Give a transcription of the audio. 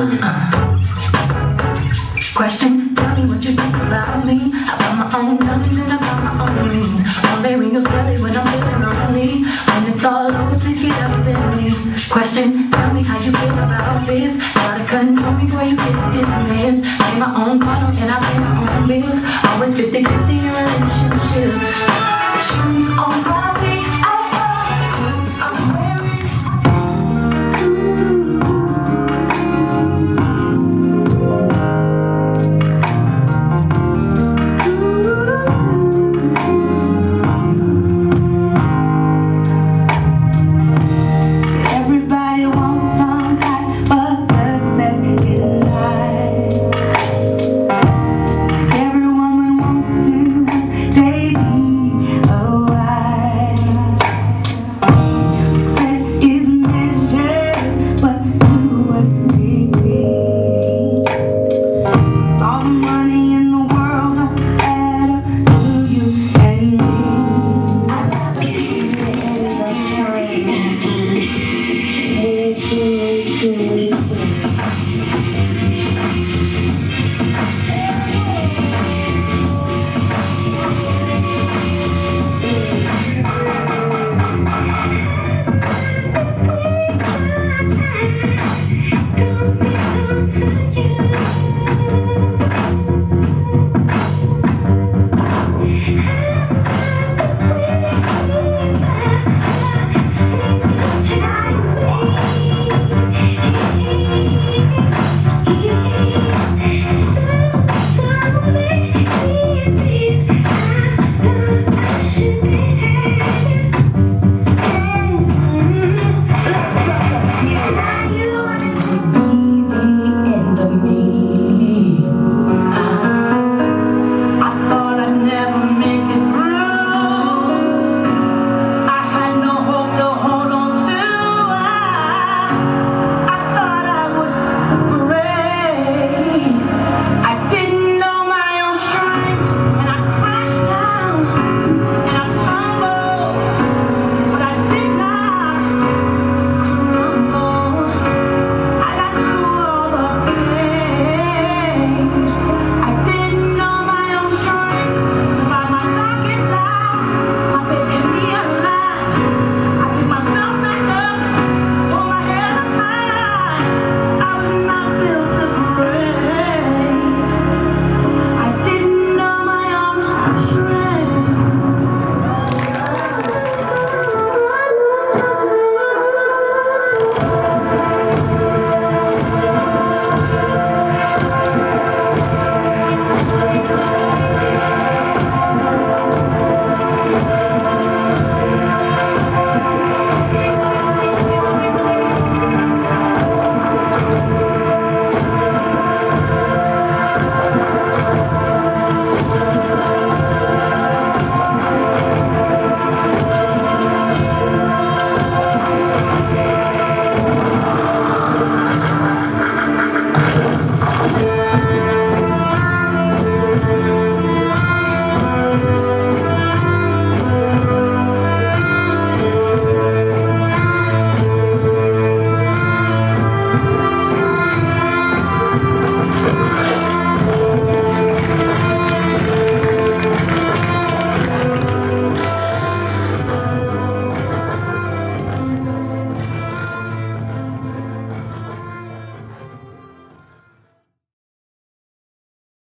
Question, tell me what you think about me. I my own diamonds and I my own rings. All they ring your belly when I'm feeling lonely. When it's all over, please get up in me. Question, tell me how you feel about this. Try to control me where you get dismissed. Pay my own condo and I pay my own bills. Always 50-50 in relationships.